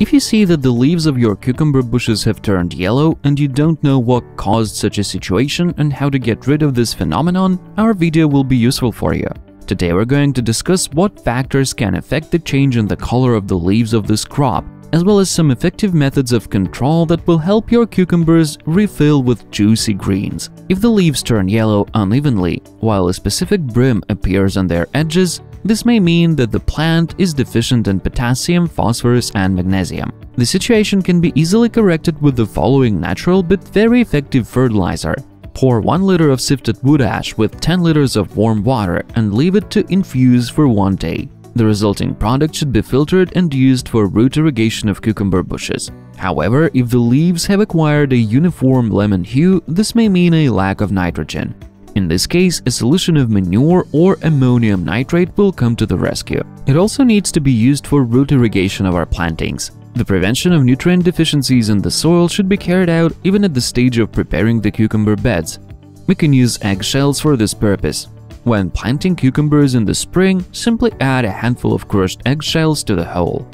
If you see that the leaves of your cucumber bushes have turned yellow and you don't know what caused such a situation and how to get rid of this phenomenon, our video will be useful for you. Today we're going to discuss what factors can affect the change in the color of the leaves of this crop, as well as some effective methods of control that will help your cucumbers refill with juicy greens. If the leaves turn yellow unevenly, while a specific brim appears on their edges, this may mean that the plant is deficient in potassium, phosphorus, and magnesium. The situation can be easily corrected with the following natural but very effective fertilizer. Pour 1 liter of sifted wood ash with 10 liters of warm water and leave it to infuse for one day. The resulting product should be filtered and used for root irrigation of cucumber bushes. However, if the leaves have acquired a uniform lemon hue, this may mean a lack of nitrogen. In this case, a solution of manure or ammonium nitrate will come to the rescue. It also needs to be used for root irrigation of our plantings. The prevention of nutrient deficiencies in the soil should be carried out even at the stage of preparing the cucumber beds. We can use eggshells for this purpose. When planting cucumbers in the spring, simply add a handful of crushed eggshells to the hole.